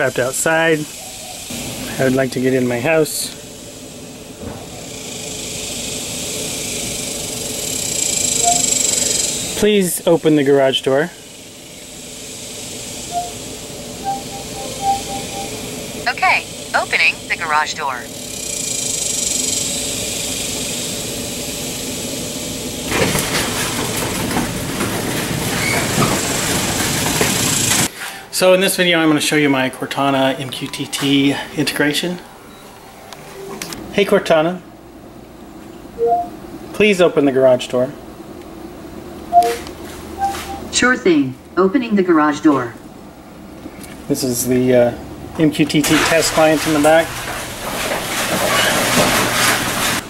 trapped outside. I would like to get in my house. Please open the garage door. Okay, opening the garage door. So in this video I'm going to show you my Cortana MQTT integration. Hey Cortana, please open the garage door. Sure thing. Opening the garage door. This is the uh, MQTT test client in the back.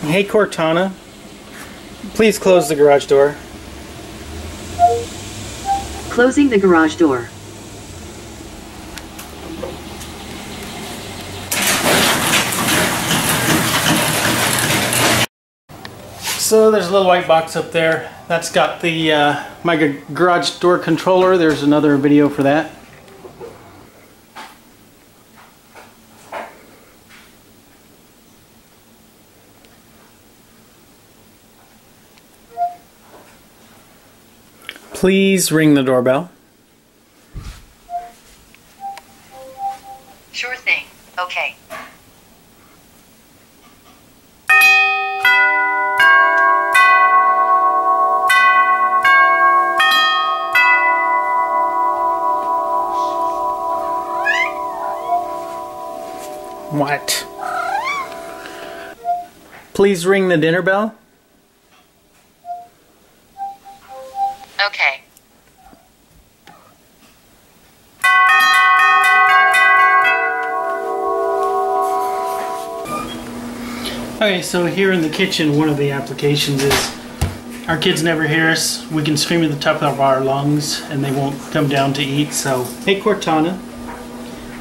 Hey Cortana, please close the garage door. Closing the garage door. So there's a little white box up there. That's got the uh, my garage door controller. There's another video for that. Please ring the doorbell. What? Please ring the dinner bell. Okay. Okay, so here in the kitchen, one of the applications is our kids never hear us. We can scream at the top of our lungs and they won't come down to eat. So, hey Cortana,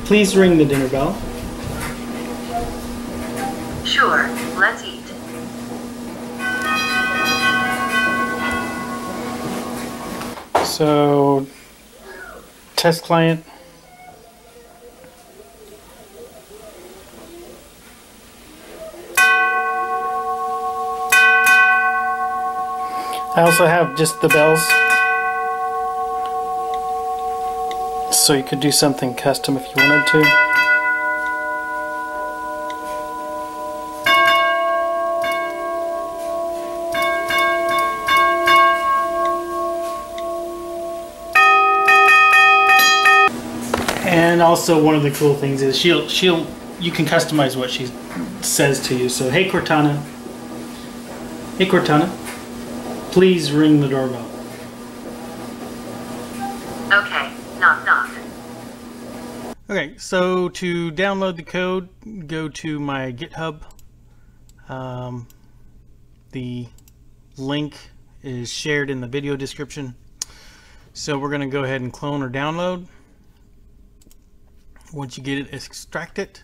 please ring the dinner bell. So, test client. I also have just the bells. So you could do something custom if you wanted to. Also one of the cool things is she'll she'll you can customize what she says to you. So hey Cortana. Hey Cortana. Please ring the doorbell. Okay. Knock knock. Okay, so to download the code, go to my GitHub. Um, the link is shared in the video description. So we're going to go ahead and clone or download. Once you get it, extract it.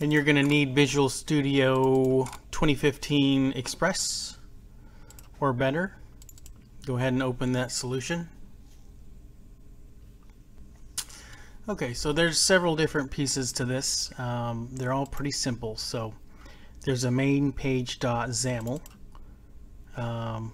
And you're going to need Visual Studio 2015 Express or better. Go ahead and open that solution. Okay, so there's several different pieces to this. Um, they're all pretty simple. So there's a main page dot XAML. Um,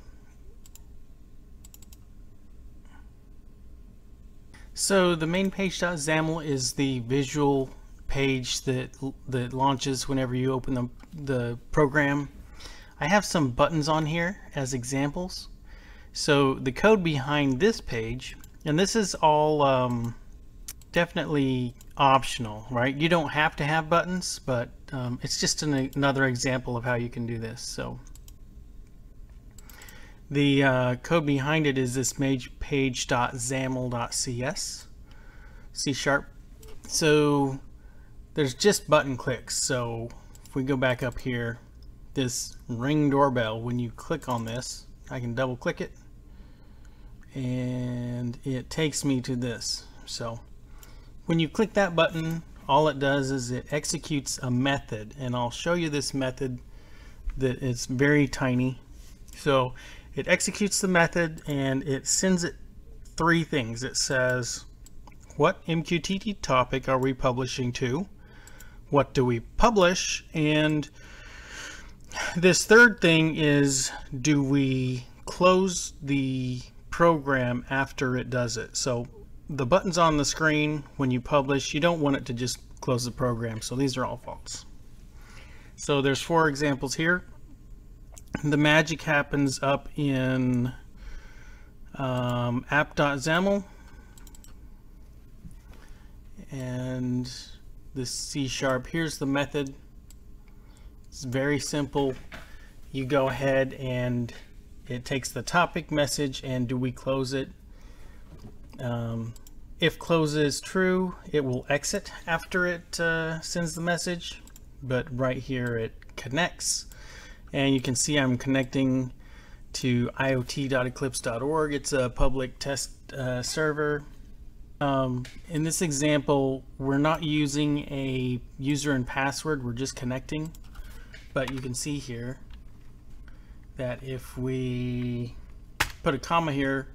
so the main page dot XAML is the visual page that that launches whenever you open the, the program. I have some buttons on here as examples. So the code behind this page, and this is all um, definitely optional, right? You don't have to have buttons, but um, it's just an, another example of how you can do this. So the uh, code behind it is this page.xaml.cs, C sharp. So there's just button clicks. So if we go back up here, this ring doorbell, when you click on this, I can double click it and it takes me to this. So when you click that button, all it does is it executes a method and I'll show you this method that is very tiny. So it executes the method and it sends it three things. It says what MQTT topic are we publishing to? What do we publish? And this third thing is, do we close the program after it does it? So the buttons on the screen when you publish, you don't want it to just close the program. So these are all false. So there's four examples here. The magic happens up in um, app.xaml and the C sharp. Here's the method. It's very simple. You go ahead and it takes the topic message and do we close it? Um, if close is true, it will exit after it uh, sends the message. But right here it connects. And you can see I'm connecting to iot.eclipse.org. It's a public test uh, server. Um, in this example, we're not using a user and password, we're just connecting. But you can see here that if we put a comma here,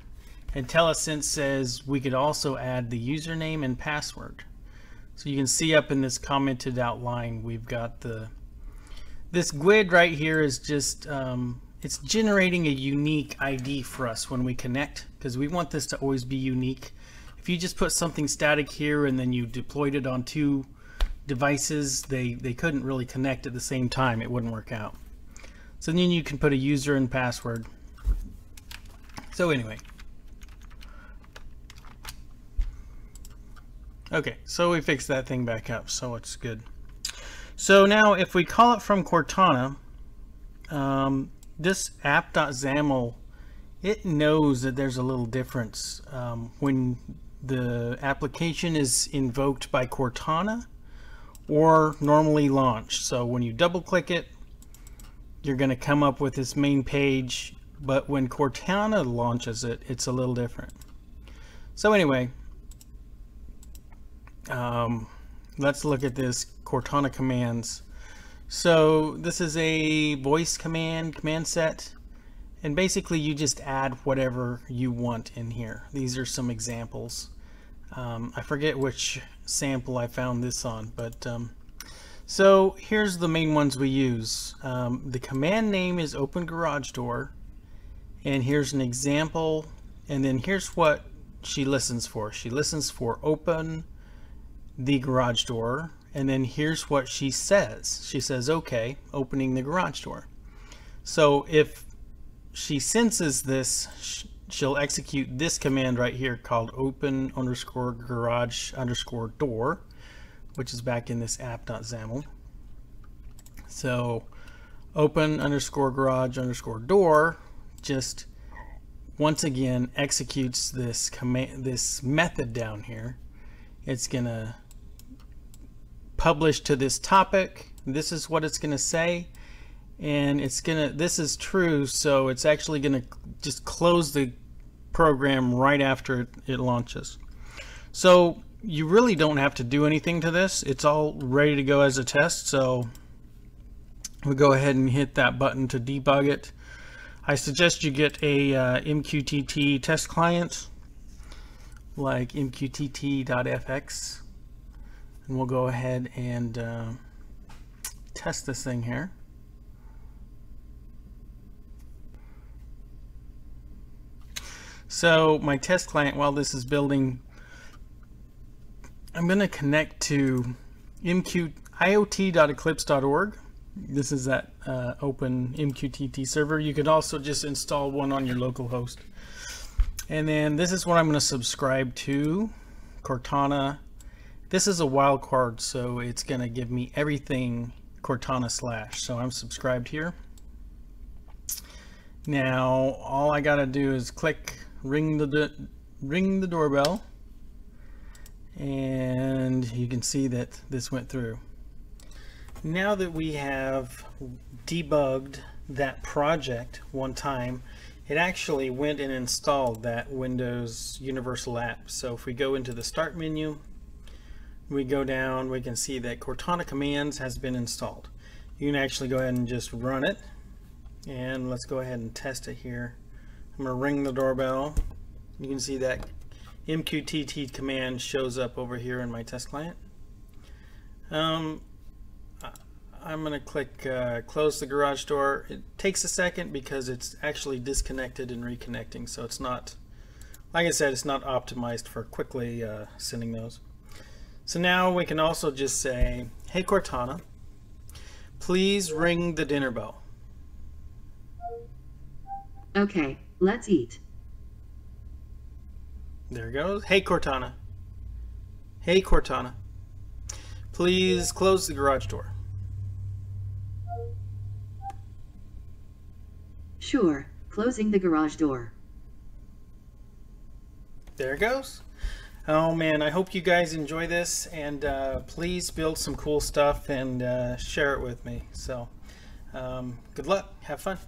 IntelliSense says we could also add the username and password. So you can see up in this commented out line, we've got the, this GUID right here is just, um, it's generating a unique ID for us when we connect because we want this to always be unique. If you just put something static here and then you deployed it on two devices, they, they couldn't really connect at the same time. It wouldn't work out. So then you can put a user and password. So anyway. Okay, so we fixed that thing back up, so it's good. So now if we call it from Cortana, um, this app.xaml, it knows that there's a little difference um, when the application is invoked by Cortana or normally launched. So when you double click it, you're going to come up with this main page, but when Cortana launches it, it's a little different. So anyway, um, let's look at this Cortana commands. So this is a voice command, command set, and basically you just add whatever you want in here. These are some examples. Um, I forget which sample I found this on, but um, so here's the main ones we use. Um, the command name is open garage door, and here's an example, and then here's what she listens for. She listens for open the garage door, and then here's what she says. She says, okay, opening the garage door. So if she senses this, she'll execute this command right here called open underscore garage underscore door, which is back in this app.xaml. So open underscore garage underscore door just once again executes this command this method down here. It's gonna publish to this topic. This is what it's gonna say and it's gonna this is true so it's actually gonna just close the program right after it, it launches. So you really don't have to do anything to this. It's all ready to go as a test so we go ahead and hit that button to debug it. I suggest you get a uh, MQTT test client like mqtt.fx and we'll go ahead and uh, test this thing here So my test client, while this is building, I'm going to connect to MQ, iot.eclipse.org. This is that uh, open MQTT server. You could also just install one on your local host. And then this is what I'm going to subscribe to, Cortana. This is a wild card, so it's going to give me everything Cortana slash. So I'm subscribed here. Now, all I got to do is click ring the ring the doorbell and you can see that this went through. Now that we have debugged that project one time, it actually went and installed that Windows Universal app. So if we go into the Start menu, we go down, we can see that Cortana Commands has been installed. You can actually go ahead and just run it. And let's go ahead and test it here. I'm going to ring the doorbell. You can see that MQTT command shows up over here in my test client. Um, I'm going to click uh, close the garage door. It takes a second because it's actually disconnected and reconnecting, so it's not, like I said, it's not optimized for quickly uh, sending those. So now we can also just say, hey Cortana, please ring the dinner bell. Okay, let's eat. There it goes. Hey Cortana. Hey Cortana. Please close the garage door. Sure, closing the garage door. There it goes. Oh man, I hope you guys enjoy this and uh, please build some cool stuff and uh, share it with me. So, um, good luck. Have fun.